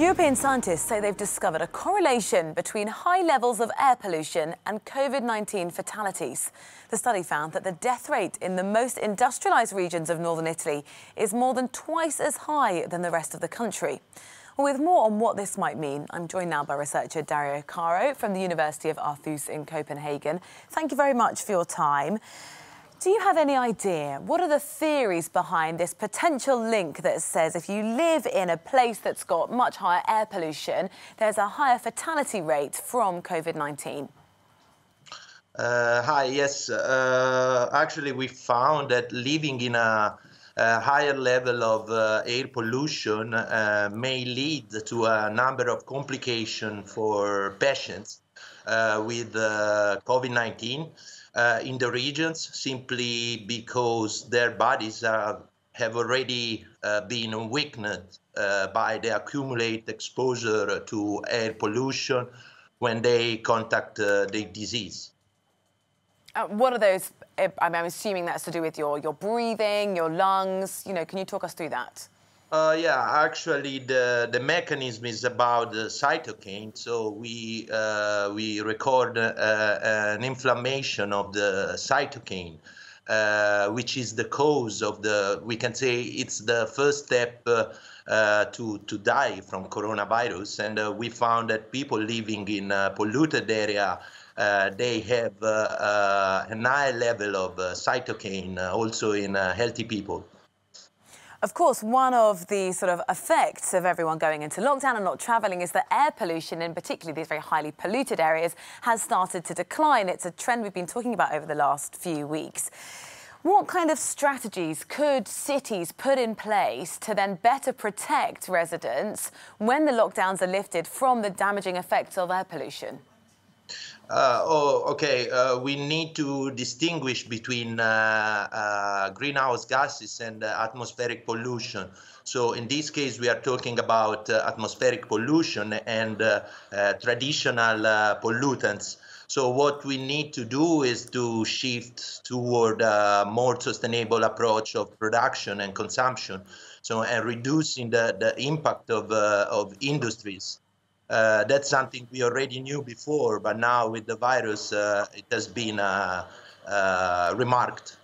European scientists say they've discovered a correlation between high levels of air pollution and COVID 19 fatalities. The study found that the death rate in the most industrialised regions of northern Italy is more than twice as high than the rest of the country. With more on what this might mean, I'm joined now by researcher Dario Caro from the University of Aarhus in Copenhagen. Thank you very much for your time. Do you have any idea? What are the theories behind this potential link that says if you live in a place that's got much higher air pollution, there's a higher fatality rate from COVID 19? Uh, hi, yes. Uh, actually, we found that living in a, a higher level of uh, air pollution uh, may lead to a number of complications for patients with uh, COVID 19 uh, in the regions simply because their bodies are, have already uh, been weakened uh, by the accumulated exposure to air pollution when they contact uh, the disease. Uh, what are those? I'm assuming that's to do with your, your breathing, your lungs. You know, can you talk us through that? Uh, yeah, actually, the, the mechanism is about the cytokine. So we uh, we record uh, an inflammation of the cytokine, uh, which is the cause of the. We can say it's the first step uh, uh, to to die from coronavirus. And we found that people living in polluted area. they have a high level of cytokine also in healthy people. Of course, one of the sort of effects of everyone going into lockdown and not travelling is that air pollution, in particularly these very highly polluted areas, has started to decline. It's a trend we've been talking about over the last few weeks. What kind of strategies could cities put in place to then better protect residents when the lockdowns are lifted from the damaging effects of air pollution? Uh, oh, okay. Uh, we need to distinguish between uh, uh greenhouse gases and uh, atmospheric pollution. So in this case, we are talking about uh, atmospheric pollution and traditional pollutants. So what we need to do is to shift toward a more sustainable approach of production and consumption. So and reducing the, the impact of, of industries. Uh, that's something we already knew before, but now with the virus, uh, it has been uh, uh, remarked.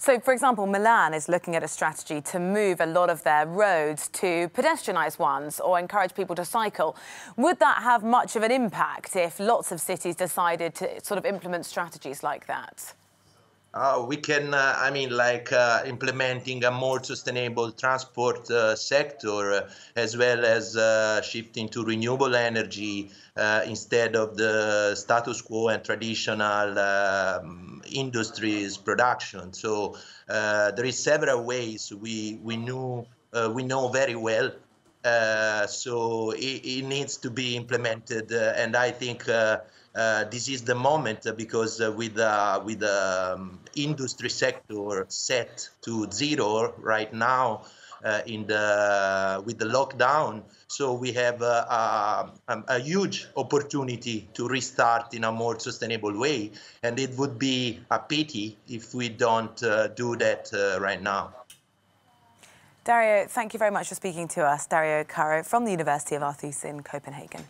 So, for example, Milan is looking at a strategy to move a lot of their roads to pedestrianised ones or encourage people to cycle. Would that have much of an impact if lots of cities decided to sort of implement strategies like that? Uh, we can, uh, I mean, like uh, implementing a more sustainable transport uh, sector, uh, as well as shifting to renewable energy instead of the status quo and traditional um, industries production. So there is several ways we we knew we know very well. So it, it, needs to be implemented, and I think. Uh, this is the moment because uh, with uh, with the um, industry sector set to zero right now uh, in the with the lockdown, so we have a, a, a, huge opportunity to restart in a more sustainable way, and it would be a pity if we don't uh, do that right now. Dario, thank you very much for speaking to us. Dario Caro from the University of Aarhus in Copenhagen.